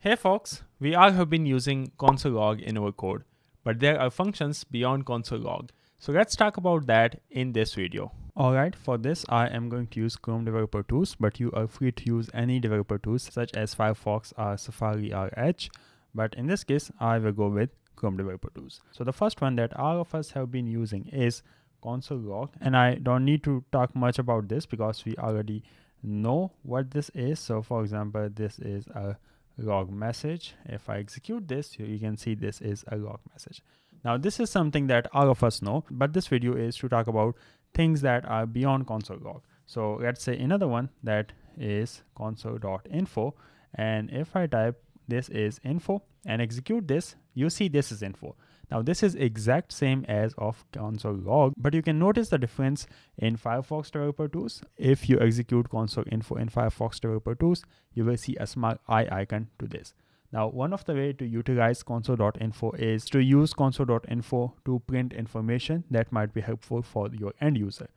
Hey folks, we all have been using console log in our code, but there are functions beyond console log. So let's talk about that in this video. Alright, for this I am going to use Chrome Developer Tools, but you are free to use any developer tools such as Firefox or Safari or Edge. But in this case, I will go with Chrome Developer Tools. So the first one that all of us have been using is console log. And I don't need to talk much about this because we already know what this is. So for example, this is a log message. If I execute this, you can see this is a log message. Now this is something that all of us know, but this video is to talk about things that are beyond console log. So let's say another one that is console.info. And if I type this is info and execute this, you see this is info. Now this is exact same as of console log, but you can notice the difference in Firefox Developer Tools. If you execute console info in Firefox Developer Tools, you will see a small eye icon to this. Now, one of the way to utilize console.info is to use console.info to print information that might be helpful for your end user.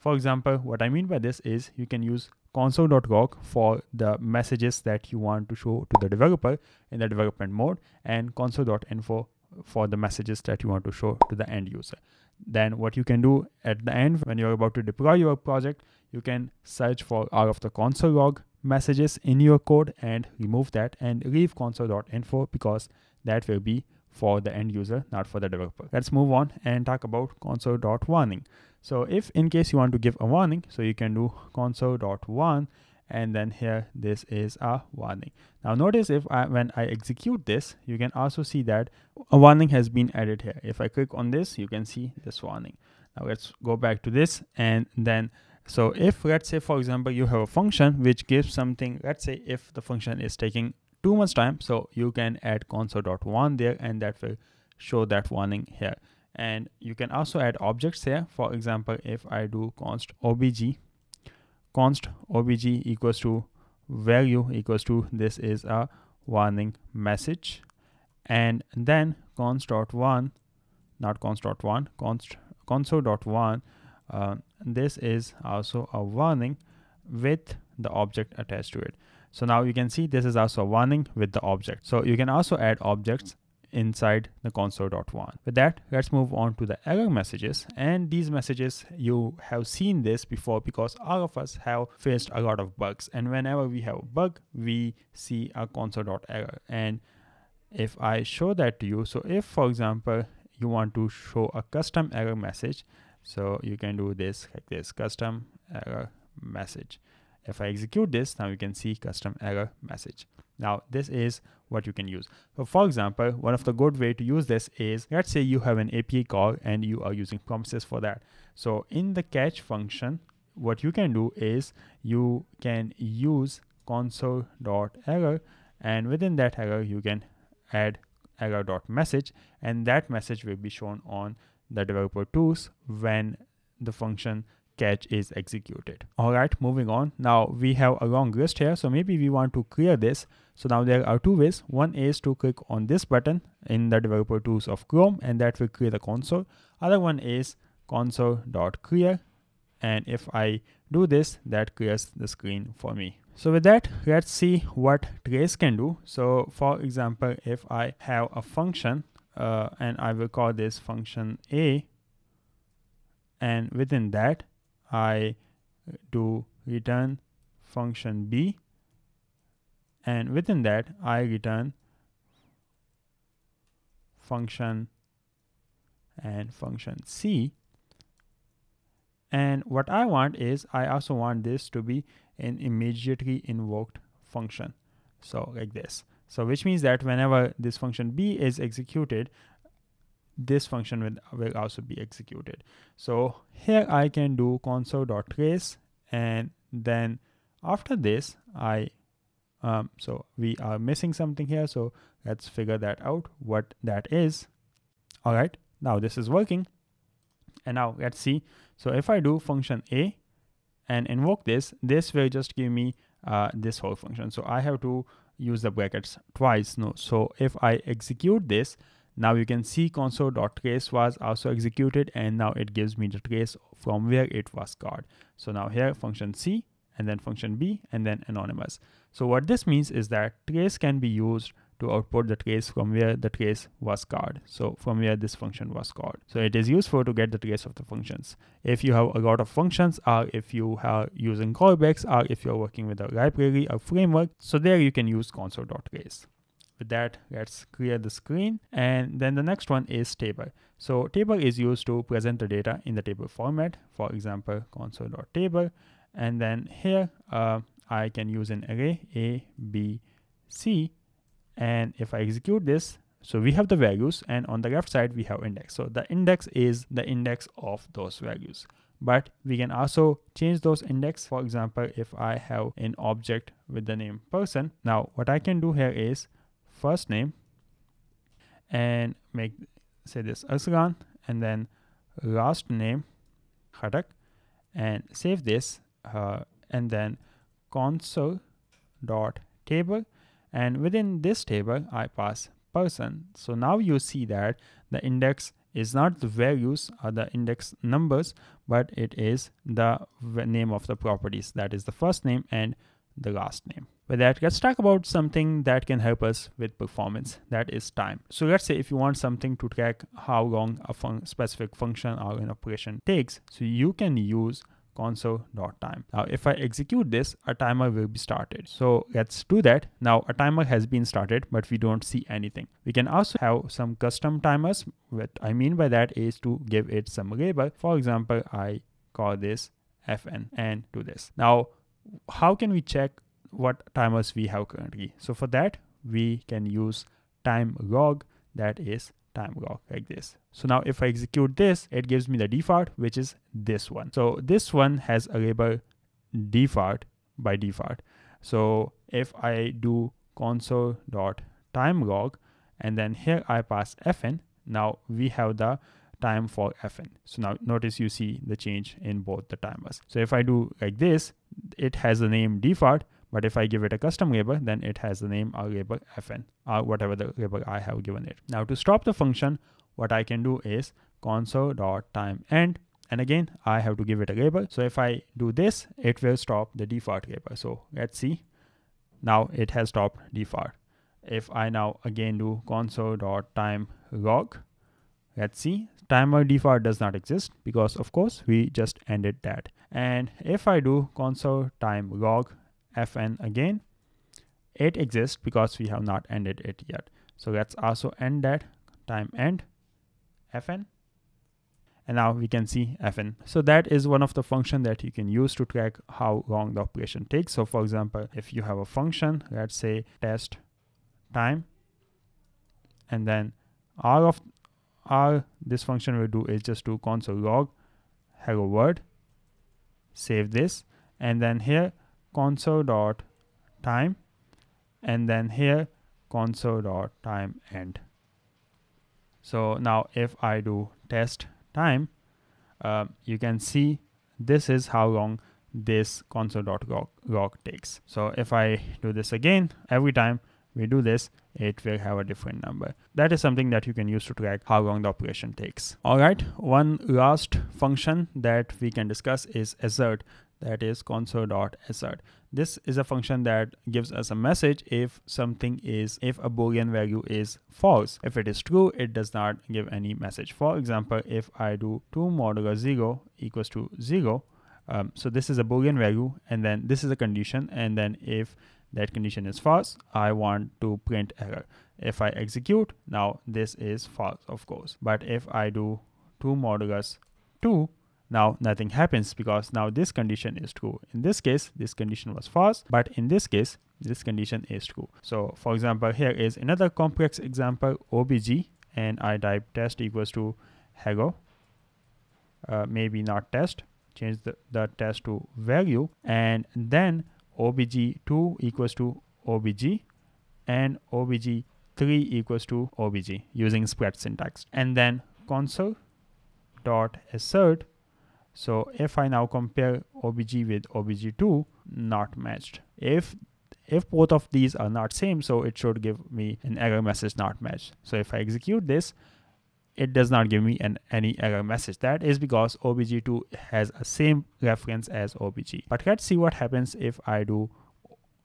For example, what I mean by this is you can use console.log for the messages that you want to show to the developer in the development mode and console.info for the messages that you want to show to the end user. Then what you can do at the end when you're about to deploy your project, you can search for all of the console log messages in your code and remove that and leave console.info because that will be for the end user, not for the developer. Let's move on and talk about console.warning. So if in case you want to give a warning, so you can do console.warn and then here this is a warning. Now notice if I, when I execute this, you can also see that a warning has been added here. If I click on this, you can see this warning. Now let's go back to this and then so if let's say for example you have a function which gives something let's say if the function is taking too much time so you can add console.warn there and that will show that warning here and you can also add objects here for example if I do const obj const obj equals to value equals to this is a warning message. And then const dot warn not const dot warn const console dot warn uh, this is also a warning with the object attached to it. So now you can see this is also a warning with the object. So you can also add objects inside the console.warn. With that, let's move on to the error messages. And these messages, you have seen this before because all of us have faced a lot of bugs. And whenever we have a bug, we see a console.error. And if I show that to you, so if for example, you want to show a custom error message, so you can do this like this custom error message. If I execute this, now you can see custom error message. Now this is what you can use. So for example, one of the good way to use this is let's say you have an API call and you are using promises for that. So in the catch function, what you can do is you can use console.error and within that error you can add error.message and that message will be shown on the developer tools when the function catch is executed. All right, moving on. Now we have a long list here. So maybe we want to clear this. So now there are two ways. One is to click on this button in the developer tools of Chrome and that will clear the console. Other one is console.clear. And if I do this, that clears the screen for me. So with that, let's see what trace can do. So for example, if I have a function uh, and I will call this function A and within that I do return function B. And within that I return function and function C. And what I want is I also want this to be an immediately invoked function. So like this. So which means that whenever this function B is executed this function will, will also be executed. So here I can do console.trace and then after this I um, so we are missing something here. So let's figure that out what that is. All right now this is working. And now let's see. So if I do function a and invoke this this will just give me uh, this whole function. So I have to use the brackets twice no? So if I execute this now you can see console.trace was also executed and now it gives me the trace from where it was called. So now here function C and then function b and then anonymous. So what this means is that trace can be used to output the trace from where the trace was called. So from where this function was called. So it is useful to get the trace of the functions. If you have a lot of functions or if you are using callbacks or if you're working with a library or framework, so there you can use console.trace. With that, let's clear the screen. And then the next one is table. So table is used to present the data in the table format. For example, console.table. And then here, uh, I can use an array A, B, C and if I execute this, so we have the values and on the left side we have index. So the index is the index of those values. But we can also change those index. For example, if I have an object with the name person, now what I can do here is first name and make say this Aslan and then last name Khattak and save this uh, and then console dot table and within this table, I pass person. So now you see that the index is not the values or the index numbers, but it is the name of the properties. That is the first name and the last name. With that, let's talk about something that can help us with performance, that is time. So let's say if you want something to track how long a fun specific function or an operation takes, so you can use console.time. Now, if I execute this, a timer will be started. So let's do that. Now, a timer has been started, but we don't see anything. We can also have some custom timers. What I mean by that is to give it some label. For example, I call this FN and do this. Now, how can we check what timers we have currently? So for that, we can use time log that is time log like this. So now if I execute this, it gives me the default, which is this one. So this one has a label default by default. So if I do console dot time log and then here I pass fn, now we have the time for fn. So now notice you see the change in both the timers. So if I do like this, it has the name default, but if I give it a custom label, then it has the name or label fn or whatever the label I have given it. Now to stop the function, what I can do is console.time end and again I have to give it a label. So if I do this, it will stop the default label. So let's see. Now it has stopped default. If I now again do console.time log, let's see timer default does not exist because of course we just ended that. And if I do console time log fn again it exists because we have not ended it yet. So let's also end that time end fn. And now we can see fn. So that is one of the function that you can use to track how long the operation takes. So for example if you have a function let's say test time and then all of all this function will do is just do console log hello world save this and then here console dot time and then here console dot time end. So now if I do test time uh, you can see this is how long this console.log log takes. So if I do this again every time we do this it will have a different number that is something that you can use to track how long the operation takes all right one last function that we can discuss is assert that is console.assert. This is a function that gives us a message if something is, if a boolean value is false. If it is true, it does not give any message. For example, if I do 2 modulo 0 equals to 0, um, so this is a boolean value and then this is a condition and then if that condition is false, I want to print error. If I execute, now this is false, of course. But if I do 2 modulus 2, now nothing happens because now this condition is true. In this case, this condition was false, but in this case, this condition is true. So for example, here is another complex example, obj, and I type test equals to hello, uh, maybe not test, change the, the test to value, and then obj2 equals to obj and obj3 equals to obj using spread syntax. And then console dot assert so if I now compare obj with obj2 not matched. If if both of these are not same, so it should give me an error message not matched. So if I execute this, it does not give me an any error message. That is because OBJ2 has a same reference as OBJ. But let's see what happens if I do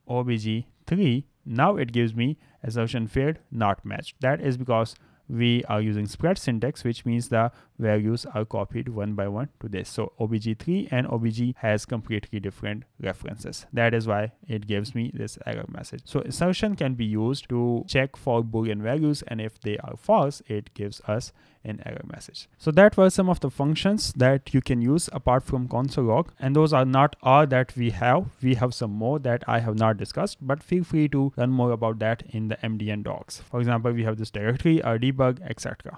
OBJ3. Now it gives me assertion failed, not matched. That is because we are using spread syntax, which means the values are copied one by one to this. So obj3 and obj has completely different references. That is why it gives me this error message. So assertion can be used to check for boolean values and if they are false, it gives us an error message. So that were some of the functions that you can use apart from console log and those are not all that we have. We have some more that I have not discussed but feel free to learn more about that in the MDN docs. For example, we have this directory, our debug, Ladybug, etc.